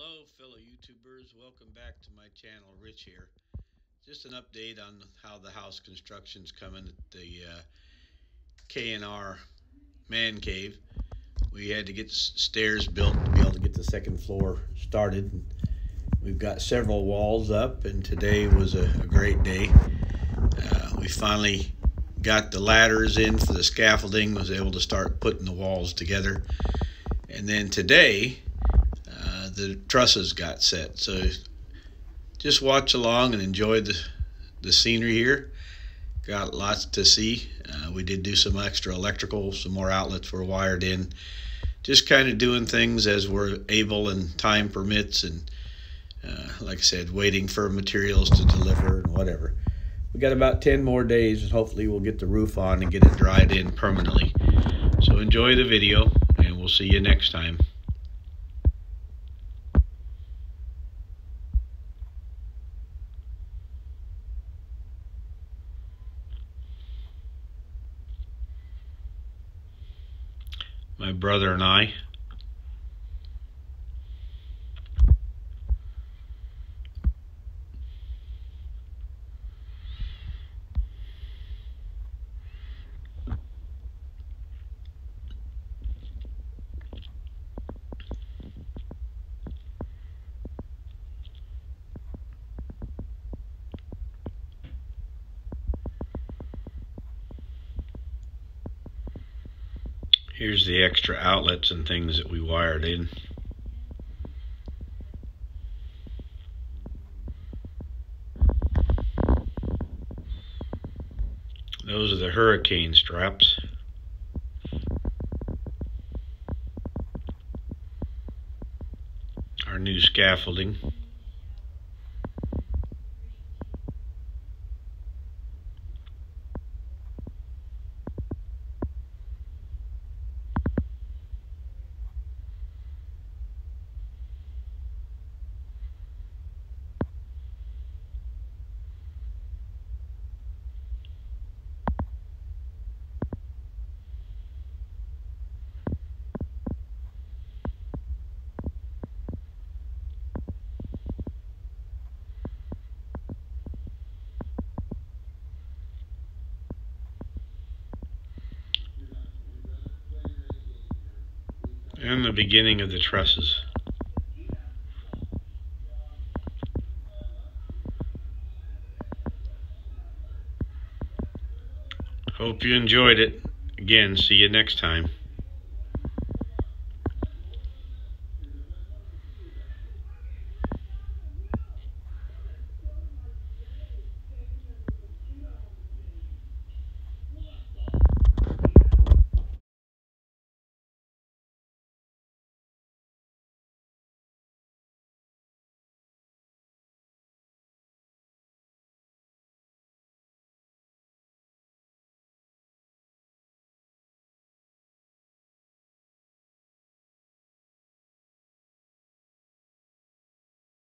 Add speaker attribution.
Speaker 1: Hello, fellow YouTubers. Welcome back to my channel. Rich here. Just an update on how the house construction's coming at the uh, K&R man cave. We had to get stairs built to be able to get the second floor started. We've got several walls up, and today was a, a great day. Uh, we finally got the ladders in for the scaffolding, was able to start putting the walls together. And then today, the trusses got set. So just watch along and enjoy the, the scenery here. Got lots to see. Uh, we did do some extra electrical, some more outlets were wired in. Just kind of doing things as we're able and time permits and uh, like I said, waiting for materials to deliver and whatever. We got about 10 more days and hopefully we'll get the roof on and get it dried in permanently. So enjoy the video and we'll see you next time. My brother and I. Here's the extra outlets and things that we wired in. Those are the hurricane straps. Our new scaffolding. And the beginning of the trusses. Hope you enjoyed it. Again, see you next time.